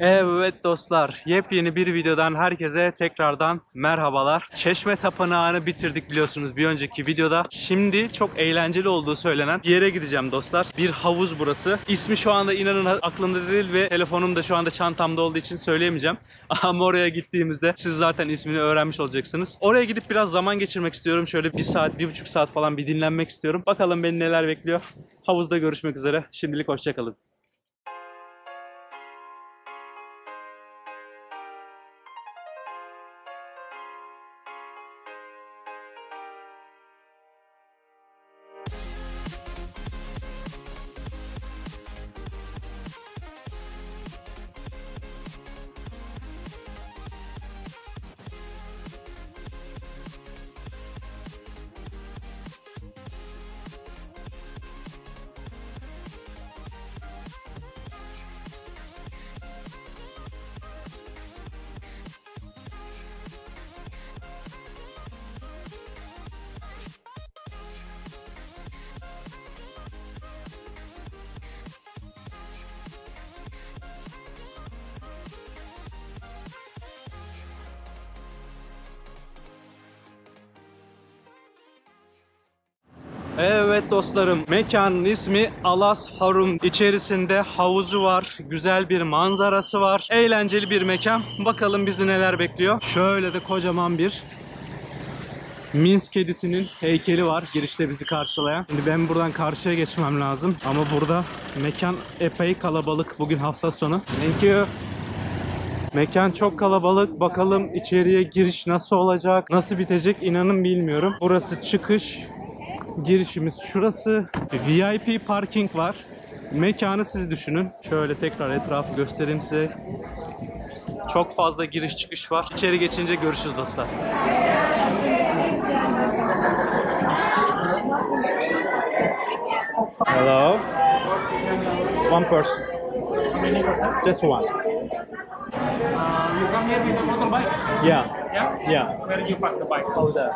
Evet dostlar, yepyeni bir videodan herkese tekrardan merhabalar. Çeşme Tapınağı'nı bitirdik biliyorsunuz bir önceki videoda. Şimdi çok eğlenceli olduğu söylenen bir yere gideceğim dostlar. Bir havuz burası. İsmi şu anda inanın aklımda değil ve telefonum da şu anda çantamda olduğu için söyleyemeyeceğim. Ama oraya gittiğimizde siz zaten ismini öğrenmiş olacaksınız. Oraya gidip biraz zaman geçirmek istiyorum. Şöyle bir saat, bir buçuk saat falan bir dinlenmek istiyorum. Bakalım beni neler bekliyor. Havuzda görüşmek üzere. Şimdilik hoşçakalın. Evet dostlarım, mekanın ismi Alas Harum. İçerisinde havuzu var, güzel bir manzarası var, eğlenceli bir mekan. Bakalım bizi neler bekliyor. Şöyle de kocaman bir Minsk kedisinin heykeli var girişte bizi karşılayan. Şimdi ben buradan karşıya geçmem lazım. Ama burada mekan epey kalabalık. Bugün hafta sonu. Thank you. Mekan çok kalabalık. Bakalım içeriye giriş nasıl olacak, nasıl bitecek inanın bilmiyorum. Burası çıkış. Girişimiz şurası. VIP parking var. Mekanı siz düşünün. Şöyle tekrar etrafı göstereyim size. Çok fazla giriş çıkış var. İçeri geçince görüşürüz dostlar. Hello. One person. Just one. You come here with a motorbike? Yeah. Yeah? Yeah. Where you park the bike? Oh, there.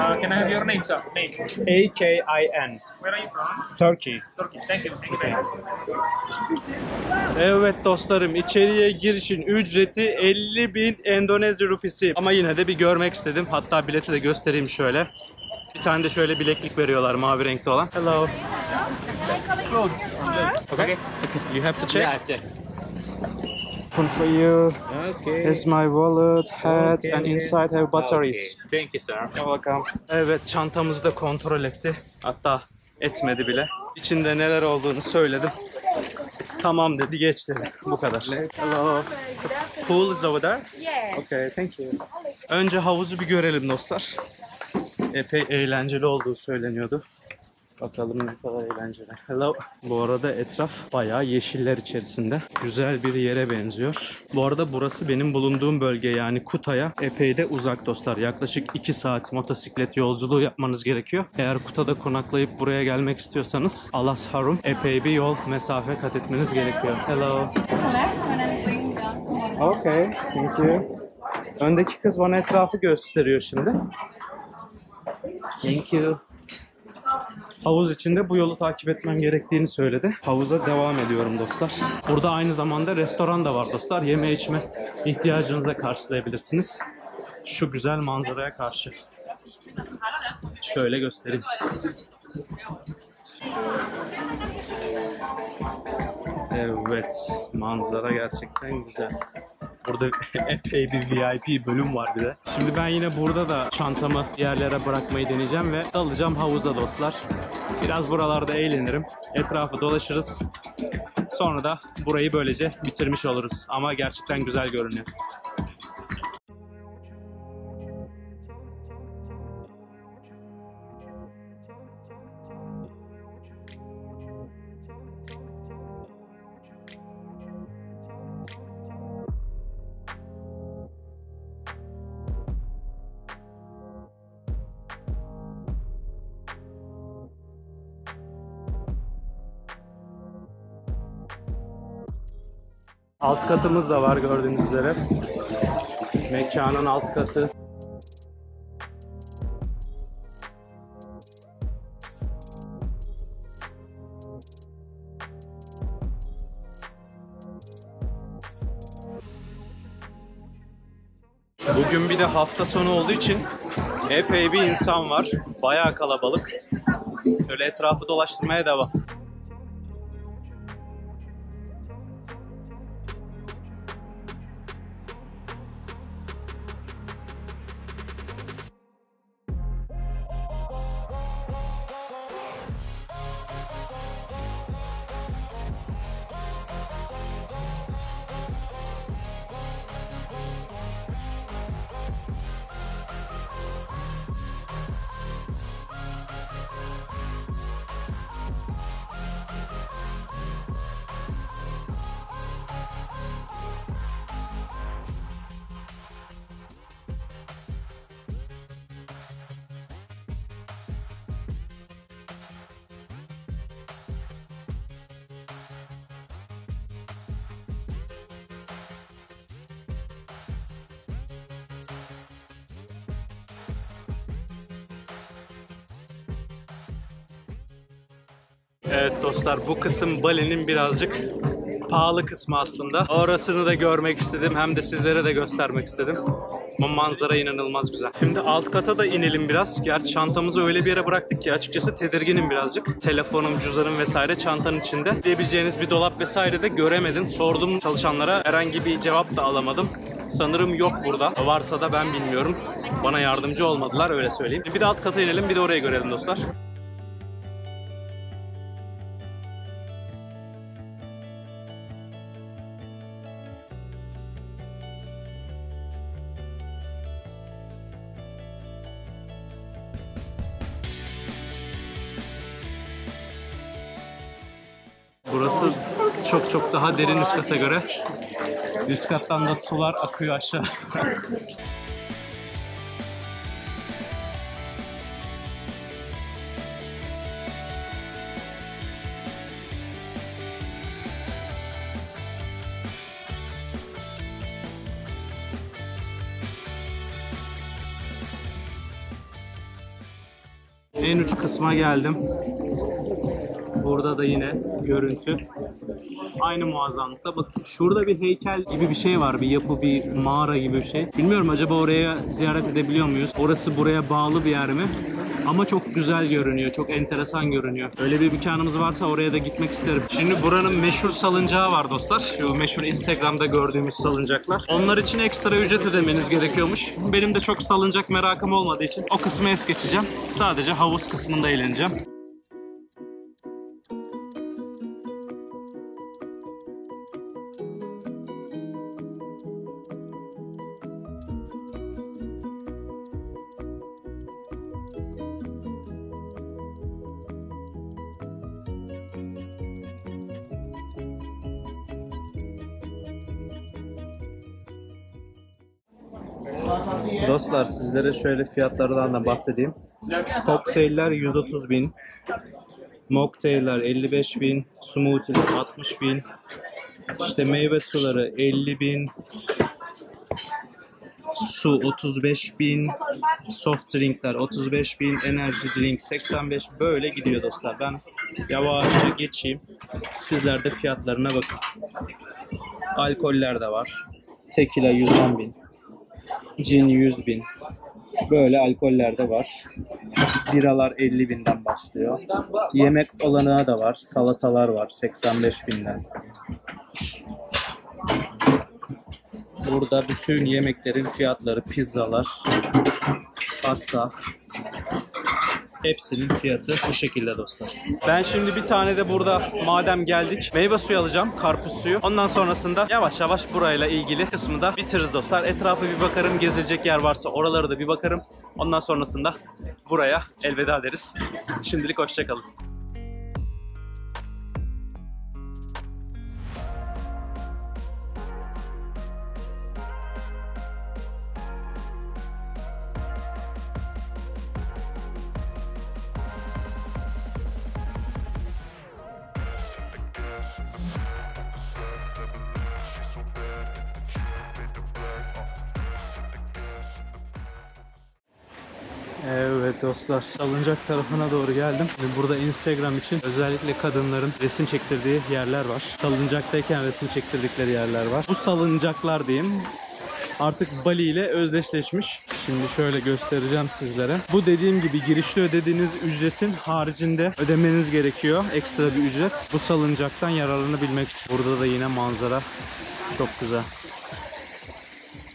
Uh, can I have your name, sir? Name. A K I N. Where are you from? Turkey. Turkey. Thank you. Thank you very much. Evet dostlarım içeriye girişin ücreti 50 bin Endonezya rupisi. Ama yine de bir görmek istedim. Hatta bileti de göstereyim şöyle. Bir tane de şöyle bileklik veriyorlar mavi renkte olan. Hello. Okay. You have to check. Yeah, check. One for you. Okay. Here's my wallet, hat Okay, and okay. inside have batteries. Okay. Thank you, sir. You're welcome. Evet çantamızı da kontrol etti. Hatta etmedi bile. İçinde neler olduğunu söyledim. Tamam dedi geç dedi. Bu kadar. Hello. Pool is over there? Yes. Okay, thank you. Önce havuzu bir görelim dostlar. Epey eğlenceli olduğu söyleniyordu. Bakalım ne kadar eğlenceli. Hello. Bu arada etraf bayağı yeşiller içerisinde. Güzel bir yere benziyor. Bu arada burası benim bulunduğum bölge yani Kuta'ya epey de uzak dostlar. Yaklaşık 2 saat motosiklet yolculuğu yapmanız gerekiyor. Eğer Kuta'da konaklayıp buraya gelmek istiyorsanız Alas Harum epey bir yol mesafe kat etmeniz gerekiyor. Hello. Okay, thank you. Öndeki kız bana etrafı gösteriyor şimdi. Thank you. Havuz içinde bu yolu takip etmem gerektiğini söyledi. Havuza devam ediyorum dostlar. Burada aynı zamanda restoran da var dostlar. Yeme içme ihtiyacınıza karşılayabilirsiniz. Şu güzel manzaraya karşı. Şöyle göstereyim. Evet, manzara gerçekten güzel. Burada epey bir VIP bölüm var bir de. Şimdi ben yine burada da çantamı yerlere bırakmayı deneyeceğim ve dalacağım havuza dostlar. Biraz buralarda eğlenirim. Etrafı dolaşırız. Sonra da burayı böylece bitirmiş oluruz. Ama gerçekten güzel görünüyor. Alt katımız da var gördüğünüz üzere. Mekanın alt katı. Bugün bir de hafta sonu olduğu için epey bir insan var. Bayağı kalabalık. Şöyle etrafı dolaştırmaya devam. Evet dostlar bu kısım Bali'nin birazcık pahalı kısmı aslında. Orasını da görmek istedim hem de sizlere de göstermek istedim. Bu manzara inanılmaz güzel. Şimdi alt kata da inelim biraz. Gerçi çantamızı öyle bir yere bıraktık ki açıkçası tedirginim birazcık. Telefonum, cüzdanım vesaire çantanın içinde. Diyebileceğiniz bir dolap vesaire de göremedim. Sordum çalışanlara herhangi bir cevap da alamadım. Sanırım yok burada. Varsa da ben bilmiyorum. Bana yardımcı olmadılar öyle söyleyeyim. Bir de alt kata inelim bir de oraya görelim dostlar. Burası çok çok daha derin üst kata göre. Üst kattan da sular akıyor aşağı. En uç kısma geldim. Burada da yine görüntü. Aynı muazzamlıkta. Bakın şurada bir heykel gibi bir şey var. Bir yapı, bir mağara gibi bir şey. Bilmiyorum acaba oraya ziyaret edebiliyor muyuz? Orası buraya bağlı bir yer mi? Ama çok güzel görünüyor. Çok enteresan görünüyor. Öyle bir imkanımız varsa oraya da gitmek isterim. Şimdi buranın meşhur salıncağı var dostlar. Şu meşhur Instagram'da gördüğümüz salıncaklar. Onlar için ekstra ücret ödemeniz gerekiyormuş. Benim de çok salıncak merakım olmadığı için o kısmı es geçeceğim. Sadece havuz kısmında eğleneceğim. Dostlar sizlere şöyle fiyatlardan da bahsedeyim. Kokteyller 130 bin, mocktailler 55 bin, smoothie'ler 60 bin, işte meyve suları 50 bin, su 35 bin, soft drinkler 35 bin, enerji drink 85 böyle gidiyor dostlar. Ben yavaşça geçeyim. Sizler de fiyatlarına bakın. Alkoller de var. Tekila 110 bin. Cin 100 bin. Böyle alkoller de var. Biralar 50 binden başlıyor. Yemek olanağı da var. Salatalar var 85 binden. Burada bütün yemeklerin fiyatları, pizzalar, pasta, Hepsinin fiyatı bu şekilde dostlar. Ben şimdi bir tane de burada madem geldik meyve suyu alacağım. Karpuz suyu. Ondan sonrasında yavaş yavaş burayla ilgili kısmı da bitiririz dostlar. Etrafa bir bakarım. Gezilecek yer varsa oralara da bir bakarım. Ondan sonrasında buraya elveda deriz. Şimdilik hoşçakalın. Evet dostlar salıncak tarafına doğru geldim. Ve burada Instagram için özellikle kadınların resim çektirdiği yerler var. Salıncaktayken resim çektirdikleri yerler var. Bu salıncaklar diyeyim artık Bali ile özdeşleşmiş. Şimdi şöyle göstereceğim sizlere. Bu dediğim gibi girişte ödediğiniz ücretin haricinde ödemeniz gerekiyor. Ekstra bir ücret. Bu salıncaktan yararlanabilmek için. Burada da yine manzara çok güzel.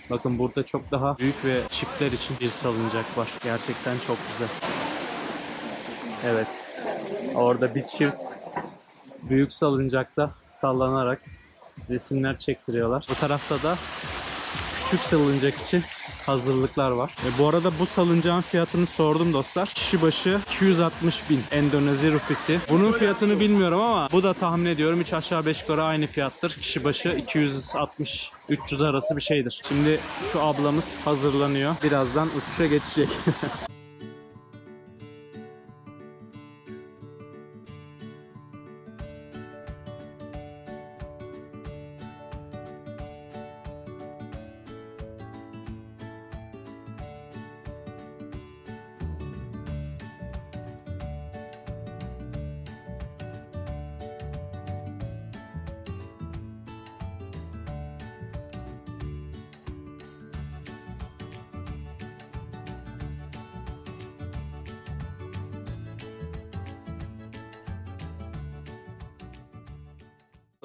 Bakın burada çok daha büyük ve çiftler için bir salıncak var. Gerçekten çok güzel. Evet. Orada bir çift büyük salıncakta sallanarak resimler çektiriyorlar. Bu tarafta da küçük salıncak için hazırlıklar var. E, bu arada bu salıncağın fiyatını sordum dostlar. Kişi başı 260 bin Endonezya rupisi. Bunun fiyatını bilmiyorum ama bu da tahmin ediyorum 3 aşağı 5 yukarı aynı fiyattır. Kişi başı 260 300 arası bir şeydir. Şimdi şu ablamız hazırlanıyor. Birazdan uçuşa geçecek.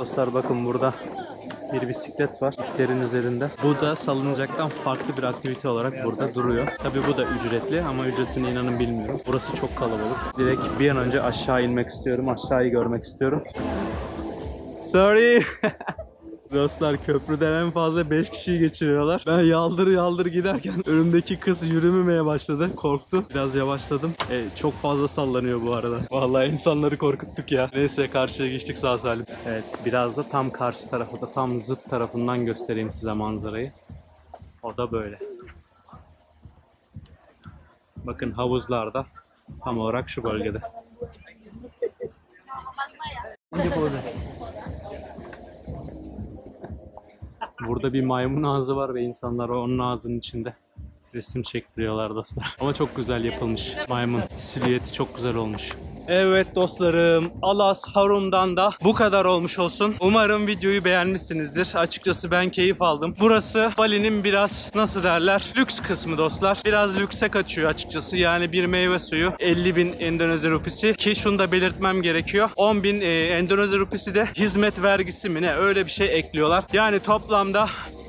Dostlar bakın burada bir bisiklet var iplerin üzerinde. Bu da salıncaktan farklı bir aktivite olarak burada duruyor. Tabi bu da ücretli ama ücretini inanın bilmiyorum. Burası çok kalabalık. Direkt bir an önce aşağı inmek istiyorum. Aşağıyı görmek istiyorum. Sorry. Dostlar köprüden en fazla 5 kişiyi geçiriyorlar. Ben yaldır yaldır giderken önümdeki kız yürümemeye başladı. Korktu. Biraz yavaşladım. E, çok fazla sallanıyor bu arada. Vallahi insanları korkuttuk ya. Neyse karşıya geçtik sağ salim. Evet biraz da tam karşı tarafı da tam zıt tarafından göstereyim size manzarayı. O da böyle. Bakın havuzlarda tam olarak şu bölgede. Burada bir maymun ağzı var ve insanlar onun ağzının içinde resim çektiriyorlar dostlar. Ama çok güzel yapılmış. Maymun silüeti çok güzel olmuş. Evet dostlarım, Alas Harum'dan da bu kadar olmuş olsun. Umarım videoyu beğenmişsinizdir. Açıkçası ben keyif aldım. Burası Bali'nin biraz nasıl derler lüks kısmı dostlar. Biraz lükse kaçıyor açıkçası. Yani bir meyve suyu 50 bin Endonezya rupisi. Ki şunu da belirtmem gerekiyor. 10 bin e, Endonezya rupisi de hizmet vergisi mi ne öyle bir şey ekliyorlar. Yani toplamda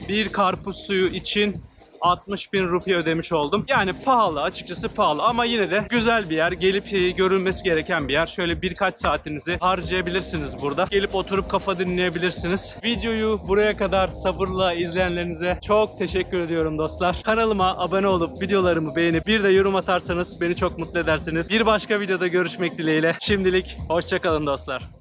bir karpuz suyu için 60 bin rupiye ödemiş oldum. Yani pahalı açıkçası pahalı ama yine de güzel bir yer. Gelip e, görülmesi gereken bir yer. Şöyle birkaç saatinizi harcayabilirsiniz burada. Gelip oturup kafa dinleyebilirsiniz. Videoyu buraya kadar sabırla izleyenlerinize çok teşekkür ediyorum dostlar. Kanalıma abone olup videolarımı beğenip bir de yorum atarsanız beni çok mutlu edersiniz. Bir başka videoda görüşmek dileğiyle. Şimdilik hoşçakalın dostlar.